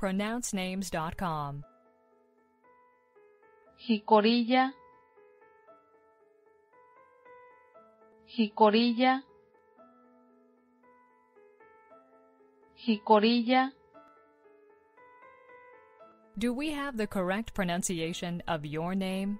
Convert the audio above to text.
PronounceNames.com. Jicorilla, Jicorilla, Jicorilla, Do we have the correct pronunciation of your name?